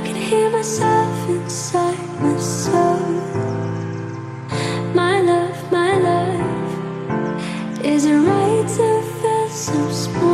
I can hear myself inside my soul. My love, my love, is it right to feel so small?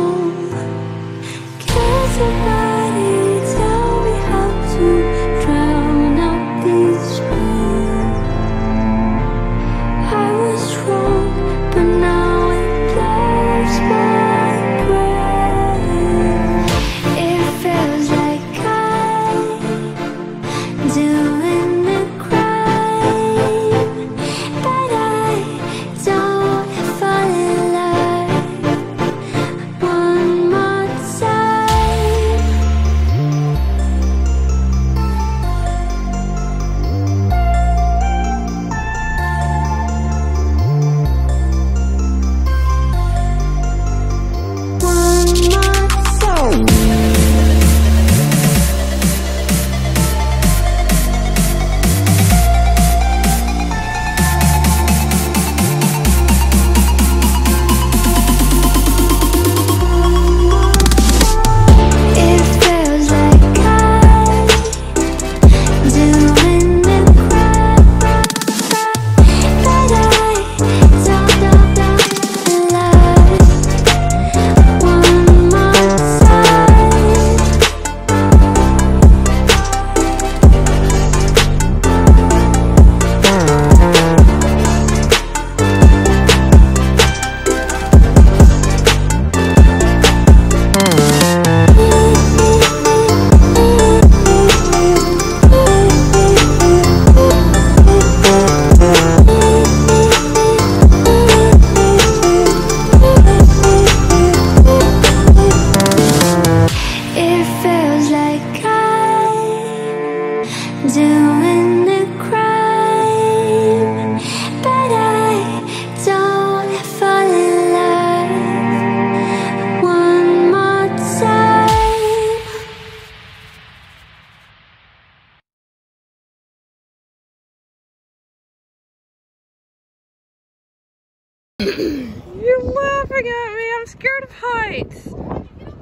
You're laughing at me. I'm scared of heights.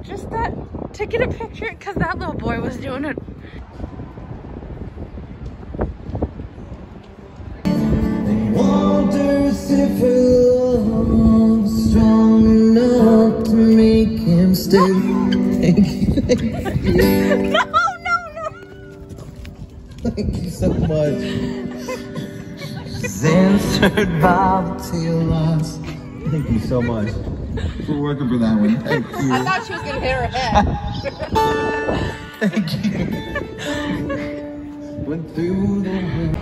Just that taking a picture because that little boy was doing it. Wonders if her love strong enough to make him stay. Thank you. Thank you. No, no, no. Thank you so much. Censored by the tail. Thank you so much for working for that one. Thank you. I thought she was gonna hit her head. Thank you. Went through the wind.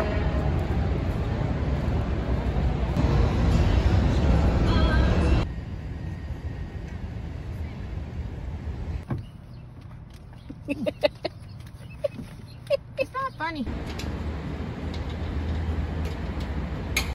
It's not funny.